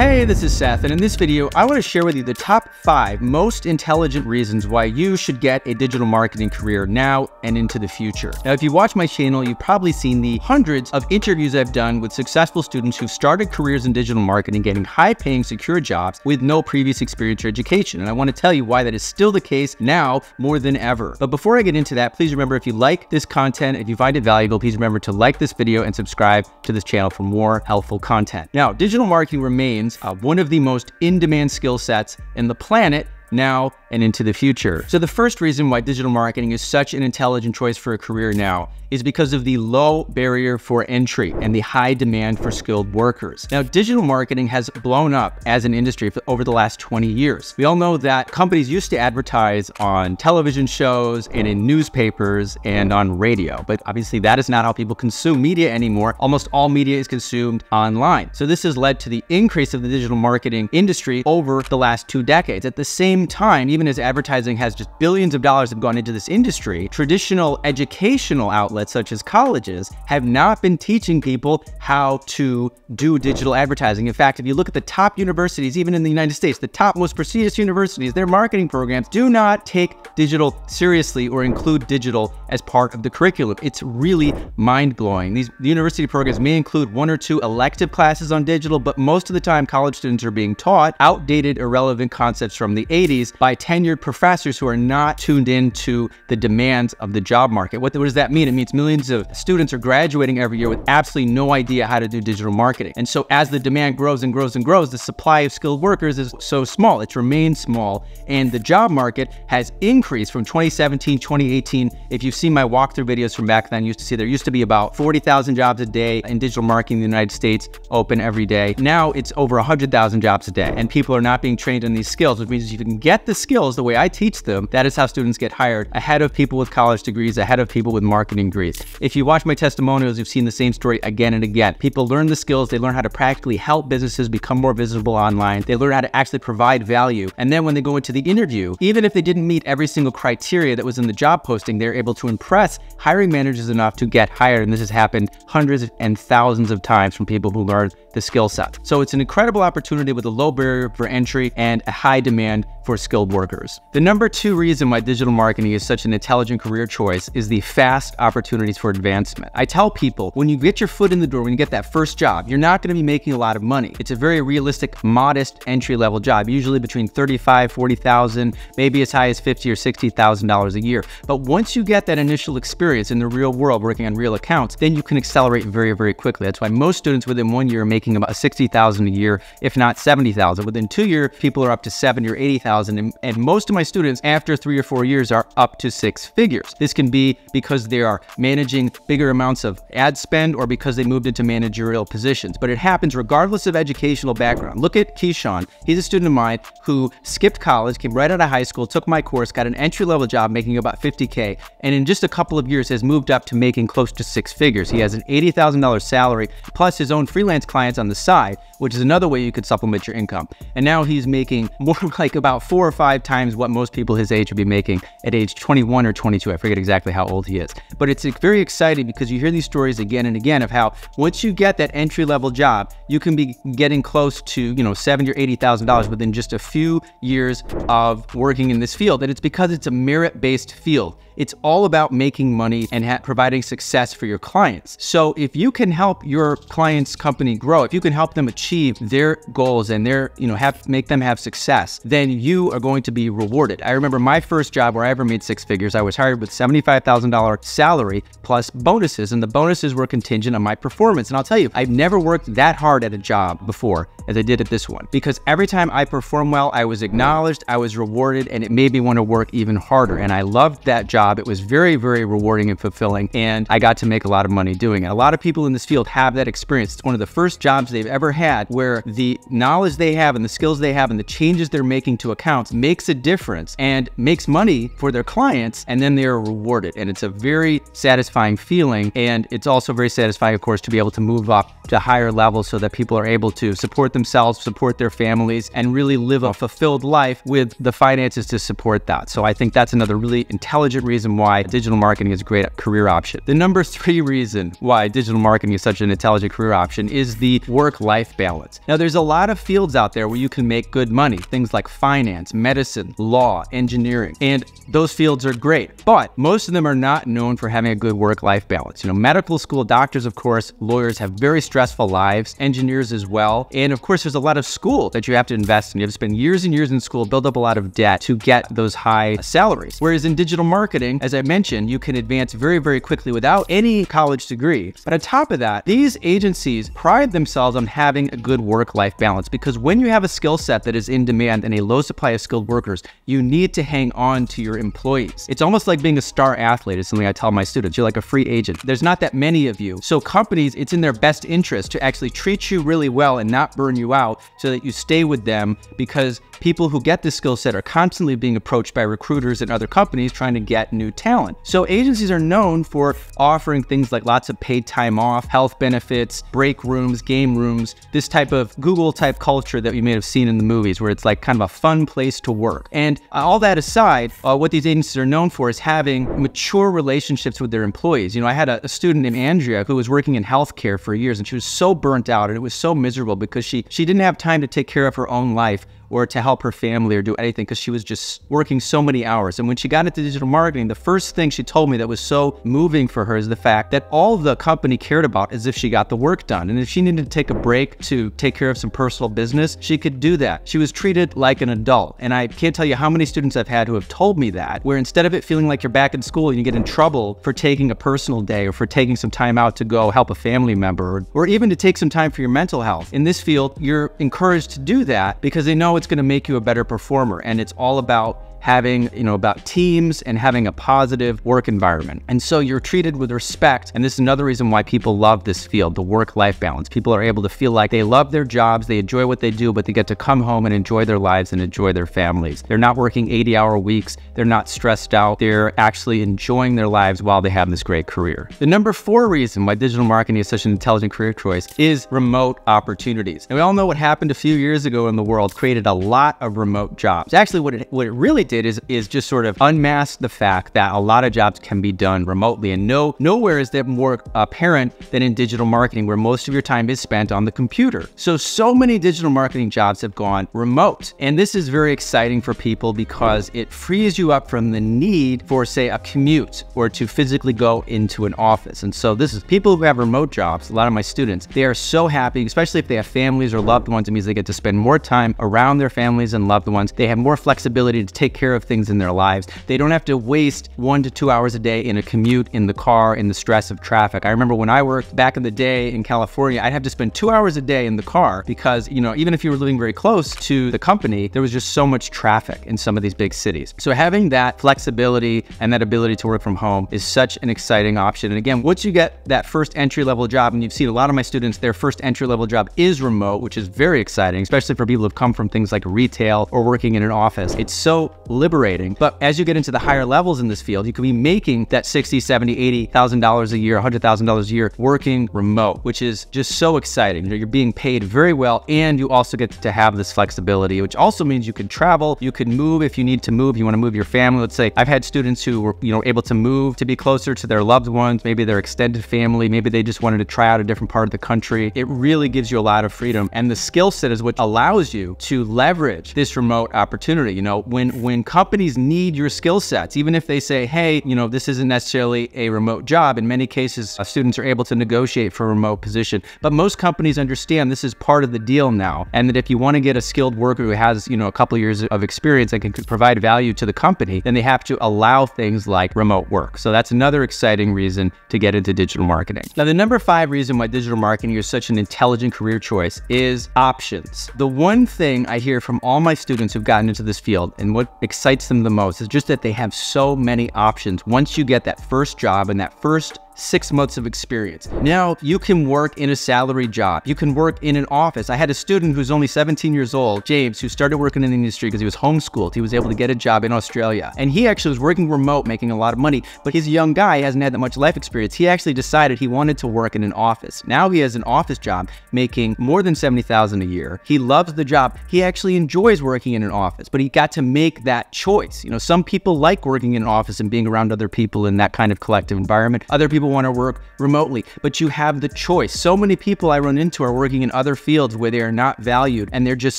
Hey, this is Seth, and in this video, I want to share with you the top five most intelligent reasons why you should get a digital marketing career now and into the future. Now, if you watch my channel, you've probably seen the hundreds of interviews I've done with successful students who've started careers in digital marketing, getting high paying, secure jobs with no previous experience or education. And I want to tell you why that is still the case now more than ever. But before I get into that, please remember if you like this content, if you find it valuable, please remember to like this video and subscribe to this channel for more helpful content. Now, digital marketing remains one of the most in-demand skill sets in the planet now and into the future. So the first reason why digital marketing is such an intelligent choice for a career now is because of the low barrier for entry and the high demand for skilled workers. Now, digital marketing has blown up as an industry over the last 20 years. We all know that companies used to advertise on television shows and in newspapers and on radio, but obviously that is not how people consume media anymore. Almost all media is consumed online. So this has led to the increase of the digital marketing industry over the last two decades. At the same time, even as advertising has just billions of dollars have gone into this industry, traditional educational outlets outlets such as colleges have not been teaching people how to do digital advertising. In fact, if you look at the top universities, even in the United States, the top most prestigious universities, their marketing programs do not take digital seriously or include digital as part of the curriculum. It's really mind blowing. These university programs may include one or two elective classes on digital, but most of the time college students are being taught outdated, irrelevant concepts from the 80s by tenured professors who are not tuned into the demands of the job market. What, what does that mean? It means millions of students are graduating every year with absolutely no idea how to do digital marketing. And so as the demand grows and grows and grows, the supply of skilled workers is so small. It's remained small. And the job market has increased from 2017, 2018. If you've seen my walkthrough videos from back then, you used to see there used to be about 40,000 jobs a day in digital marketing in the United States open every day. Now it's over 100,000 jobs a day. And people are not being trained in these skills, which means if you can get the skills the way I teach them, that is how students get hired ahead of people with college degrees, ahead of people with marketing degrees degrees. If you watch my testimonials, you've seen the same story again and again. People learn the skills, they learn how to practically help businesses become more visible online, they learn how to actually provide value. And then when they go into the interview, even if they didn't meet every single criteria that was in the job posting, they're able to impress hiring managers enough to get hired. And this has happened hundreds and thousands of times from people who learn the skill set. So it's an incredible opportunity with a low barrier for entry and a high demand for skilled workers. The number two reason why digital marketing is such an intelligent career choice is the fast opportunities for advancement. I tell people when you get your foot in the door, when you get that first job, you're not going to be making a lot of money. It's a very realistic, modest entry level job, usually between 35, 40,000, maybe as high as 50 or $60,000 a year. But once you get that initial experience in the real world working on real accounts, then you can accelerate very, very quickly. That's why most students within one year are making about 60,000 a year, if not 70,000. Within two years, people are up to 70 or 80,000. And, and most of my students after three or four years are up to six figures. This can be because they are managing bigger amounts of ad spend or because they moved into managerial positions. But it happens regardless of educational background. Look at Keyshawn. He's a student of mine who skipped college, came right out of high school, took my course, got an entry level job making about 50K, and in just a couple of years has moved up to making close to six figures. He has an $80,000 salary plus his own freelance clients on the side, which is another way you could supplement your income. And now he's making more like about four or five times what most people his age would be making at age 21 or 22. I forget exactly how old he is. But it's very exciting because you hear these stories again and again of how once you get that entry level job, you can be getting close to, you know, 70 or $80,000 within just a few years of working in this field. And it's because it's a merit based field. It's all about making money and providing success for your clients. So if you can help your client's company grow, if you can help them achieve their goals and their, you know, have make them have success, then you are going to be rewarded. I remember my first job where I ever made six figures. I was hired with $75,000 salary plus bonuses, and the bonuses were contingent on my performance. And I'll tell you, I've never worked that hard at a job before as I did at this one because every time I performed well, I was acknowledged, I was rewarded, and it made me want to work even harder. And I loved that job. It was very, very rewarding and fulfilling, and I got to make a lot of money doing it. A lot of people in this field have that experience. It's one of the first jobs they've ever had where the knowledge they have and the skills they have and the changes they're making to accounts makes a difference and makes money for their clients, and then they're rewarded. And it's a very satisfying feeling. And it's also very satisfying, of course, to be able to move up to higher levels so that people are able to support themselves, support their families, and really live a fulfilled life with the finances to support that. So I think that's another really intelligent reason why digital marketing is a great career option. The number three reason why digital marketing is such an intelligent career option is the work-life balance. Now, there's a lot of fields out there where you can make good money, things like finance, medicine, law, engineering, and those fields are great, but most of them are not known for having a good work-life balance. You know, medical school doctors, of course, lawyers have very stressful lives, engineers as well, and of course, there's a lot of school that you have to invest in. You have to spend years and years in school, build up a lot of debt to get those high salaries. Whereas in digital marketing, as I mentioned, you can advance very, very quickly without any college degree. But on top of that, these agencies pride themselves on having a good work-life balance because when you have a skill set that is in demand and a low supply of skilled workers, you need to hang on to your employees. It's almost like being a star athlete is something I tell my students. You're like a free agent. There's not that many of you. So companies, it's in their best interest to actually treat you really well and not burn you out so that you stay with them because people who get this skill set are constantly being approached by recruiters and other companies trying to get new talent. So agencies are known for offering things like lots of paid time off, health benefits, break rooms, game rooms, this type of Google type culture that you may have seen in the movies where it's like kind of a fun place to work. And all that aside, uh, what these agencies are known for is having mature relationships with their employees. You know, I had a, a student named Andrea who was working in healthcare for years and she was so burnt out and it was so miserable because she she didn't have time to take care of her own life or to help her family or do anything because she was just working so many hours. And when she got into digital marketing, the first thing she told me that was so moving for her is the fact that all the company cared about is if she got the work done. And if she needed to take a break to take care of some personal business, she could do that. She was treated like an adult. And I can't tell you how many students I've had who have told me that, where instead of it feeling like you're back in school and you get in trouble for taking a personal day or for taking some time out to go help a family member or, even to take some time for your mental health, in this field, you're encouraged to do that because they know it's going to make you a better performer. And it's all about having, you know, about teams and having a positive work environment. And so you're treated with respect. And this is another reason why people love this field, the work-life balance. People are able to feel like they love their jobs, they enjoy what they do, but they get to come home and enjoy their lives and enjoy their families. They're not working 80 hour weeks. They're not stressed out. They're actually enjoying their lives while they have this great career. The number four reason why digital marketing is such an intelligent career choice is remote opportunities. And we all know what happened a few years ago in the world created a lot of remote jobs. Actually, what it, what it really did is, is just sort of unmask the fact that a lot of jobs can be done remotely. And no, nowhere is that more apparent than in digital marketing, where most of your time is spent on the computer. So, so many digital marketing jobs have gone remote. And this is very exciting for people because it frees you up from the need for, say, a commute or to physically go into an office. And so this is people who have remote jobs, a lot of my students, they are so happy, especially if they have families or loved ones. It means they get to spend more time around their families and loved ones. They have more flexibility to take care of things in their lives. They don't have to waste one to two hours a day in a commute, in the car, in the stress of traffic. I remember when I worked back in the day in California, I'd have to spend two hours a day in the car because, you know, even if you were living very close to the company, there was just so much traffic in some of these big cities. So having that flexibility and that ability to work from home is such an exciting option. And again, once you get that first entry level job, and you've seen a lot of my students, their first entry level job is remote, which is very exciting, especially for people who've come from things like retail or working in an office. It's so liberating. But as you get into the higher levels in this field, you could be making that 60, 70, 80,000 dollars a year, $100,000 a year working remote, which is just so exciting. You know, you're being paid very well and you also get to have this flexibility, which also means you can travel, you can move if you need to move, you want to move your family. Let's say I've had students who were, you know, able to move to be closer to their loved ones, maybe their extended family, maybe they just wanted to try out a different part of the country. It really gives you a lot of freedom. And the skill set is what allows you to leverage this remote opportunity. You know, when when companies need your skill sets, even if they say, hey, you know, this isn't necessarily a remote job, in many cases, uh, students are able to negotiate for a remote position. But most companies understand this is part of the deal now. And that if you want to get a skilled worker who has, you know, a couple years of experience and can provide value to the company, then they have to allow things like remote work. So that's another exciting reason to get into digital marketing. Now, the number five reason why digital marketing is such an intelligent career choice is options. The one thing I hear from all my students who've gotten into this field and what excites them the most is just that they have so many options. Once you get that first job and that first six months of experience. Now you can work in a salary job. You can work in an office. I had a student who's only 17 years old, James, who started working in the industry because he was homeschooled. He was able to get a job in Australia. And he actually was working remote, making a lot of money, but he's a young guy, hasn't had that much life experience. He actually decided he wanted to work in an office. Now he has an office job making more than 70,000 a year. He loves the job. He actually enjoys working in an office, but he got to make that choice. You know, some people like working in an office and being around other people in that kind of collective environment. Other want to work remotely, but you have the choice. So many people I run into are working in other fields where they are not valued and they're just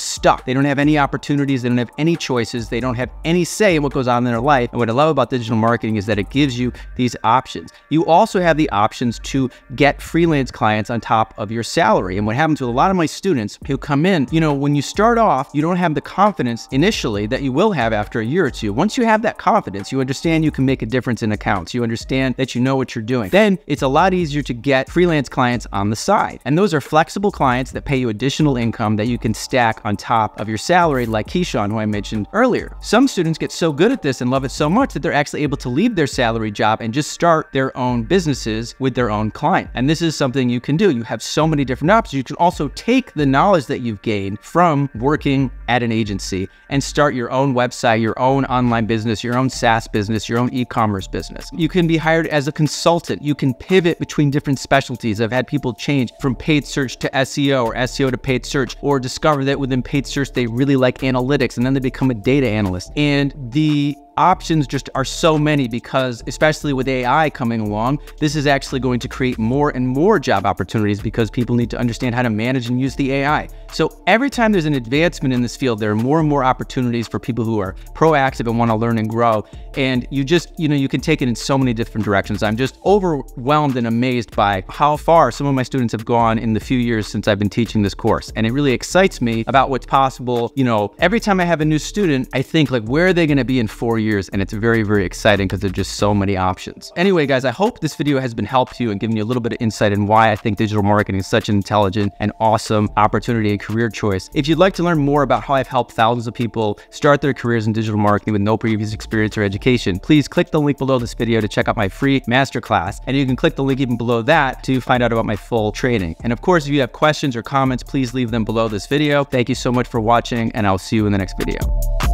stuck. They don't have any opportunities, they don't have any choices, they don't have any say in what goes on in their life. And what I love about digital marketing is that it gives you these options. You also have the options to get freelance clients on top of your salary. And what happens with a lot of my students who come in, you know, when you start off, you don't have the confidence initially that you will have after a year or two. Once you have that confidence, you understand you can make a difference in accounts. You understand that you know what you're doing. Then it's a lot easier to get freelance clients on the side. And those are flexible clients that pay you additional income that you can stack on top of your salary, like Keyshawn, who I mentioned earlier. Some students get so good at this and love it so much that they're actually able to leave their salary job and just start their own businesses with their own client. And this is something you can do. You have so many different options. You can also take the knowledge that you've gained from working at an agency and start your own website, your own online business, your own SaaS business, your own e-commerce business. You can be hired as a consultant. You can pivot between different specialties. I've had people change from paid search to SEO or SEO to paid search or discover that within paid search they really like analytics and then they become a data analyst. And the options just are so many because especially with AI coming along, this is actually going to create more and more job opportunities because people need to understand how to manage and use the AI. So every time there's an advancement in this field, there are more and more opportunities for people who are proactive and want to learn and grow. And you just, you know, you can take it in so many different directions. I'm just overwhelmed and amazed by how far some of my students have gone in the few years since I've been teaching this course. And it really excites me about what's possible. You know, every time I have a new student, I think like, where are they going to be in four years? And it's very, very exciting because there's just so many options. Anyway, guys, I hope this video has been helpful to you and given you a little bit of insight in why I think digital marketing is such an intelligent and awesome opportunity and career choice. If you'd like to learn more about how I've helped thousands of people start their careers in digital marketing with no previous experience or education, please click the link below this video to check out my free masterclass. And you can click the link even below that to find out about my full training. And of course, if you have questions or comments, please leave them below this video. Thank you so much for watching and I'll see you in the next video.